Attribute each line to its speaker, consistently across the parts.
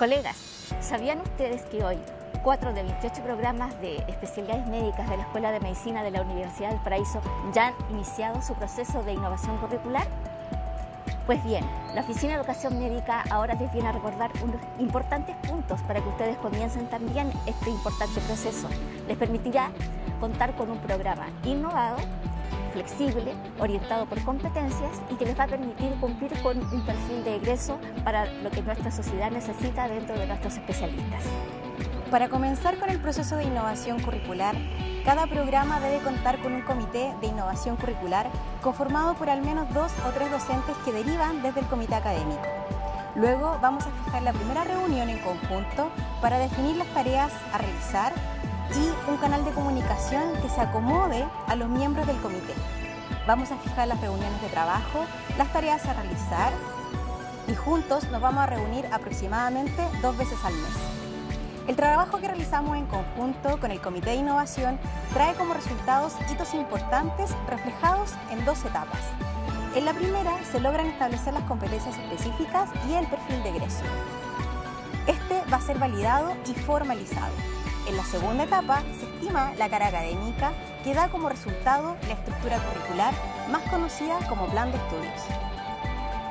Speaker 1: Colegas, ¿sabían ustedes que hoy cuatro de 28 programas de especialidades médicas de la Escuela de Medicina de la Universidad del Paraíso ya han iniciado su proceso de innovación curricular? Pues bien, la Oficina de Educación Médica ahora les viene a recordar unos importantes puntos para que ustedes comiencen también este importante proceso. Les permitirá contar con un programa innovado flexible, orientado por competencias y que les va a permitir cumplir con un perfil de egreso para lo que nuestra sociedad necesita dentro de nuestros especialistas.
Speaker 2: Para comenzar con el proceso de innovación curricular, cada programa debe contar con un comité de innovación curricular conformado por al menos dos o tres docentes que derivan desde el comité académico. Luego vamos a fijar la primera reunión en conjunto para definir las tareas a realizar y un canal de comunicación que se acomode a los miembros del comité. Vamos a fijar las reuniones de trabajo, las tareas a realizar y juntos nos vamos a reunir aproximadamente dos veces al mes. El trabajo que realizamos en conjunto con el Comité de Innovación trae como resultados hitos importantes reflejados en dos etapas. En la primera se logran establecer las competencias específicas y el perfil de egreso. Este va a ser validado y formalizado. En la segunda etapa se estima la cara académica que da como resultado la estructura curricular más conocida como plan de estudios.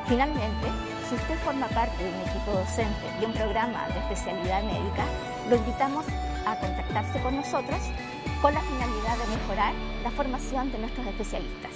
Speaker 1: Finalmente, si usted forma parte de un equipo docente de un programa de especialidad médica, lo invitamos a contactarse con nosotros con la finalidad de mejorar la formación de nuestros especialistas.